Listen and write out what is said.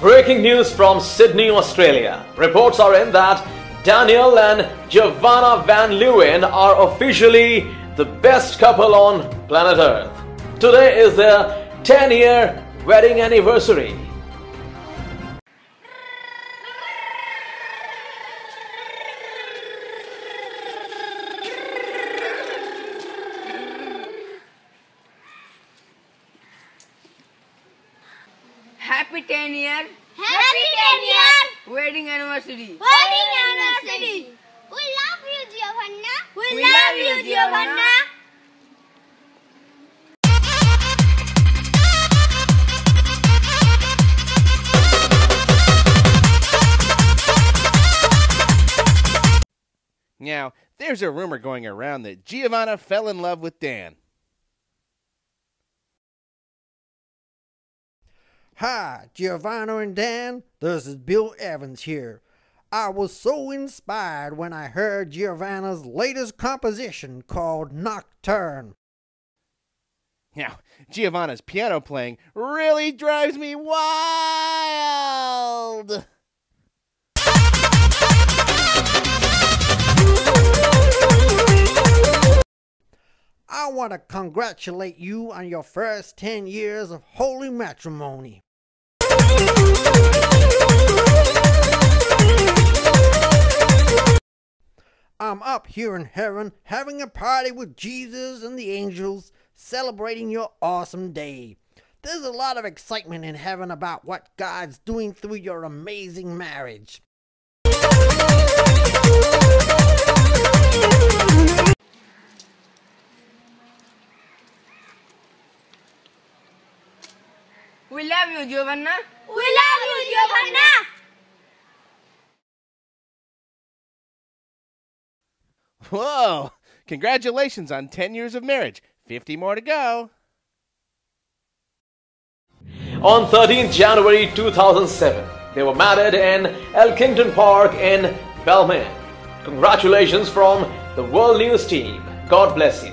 Breaking news from Sydney, Australia. Reports are in that Daniel and Giovanna Van Leeuwen are officially the best couple on planet Earth. Today is their 10 year wedding anniversary. Happy 10 year Happy 10 year wedding anniversary. wedding anniversary. We love you, Giovanna. We, We love, love you, you, Giovanna. Giovanna. Now, there's a rumor going around that Giovanna fell in love with Dan. Hi, Giovanna and Dan. This is Bill Evans here. I was so inspired when I heard Giovanna's latest composition called Nocturne. Now, Giovanna's piano playing really drives me wild. I want to congratulate you on your first 10 years of holy matrimony. I'm up here in heaven having a party with Jesus and the angels celebrating your awesome day. There's a lot of excitement in heaven about what God's doing through your amazing marriage. We love you, Giovanna. We love you, Giovanna. Whoa! Congratulations on 10 years of marriage. 50 more to go. On 13th January 2007, they were married in Elkington Park in Balmain. Congratulations from the World News team. God bless you.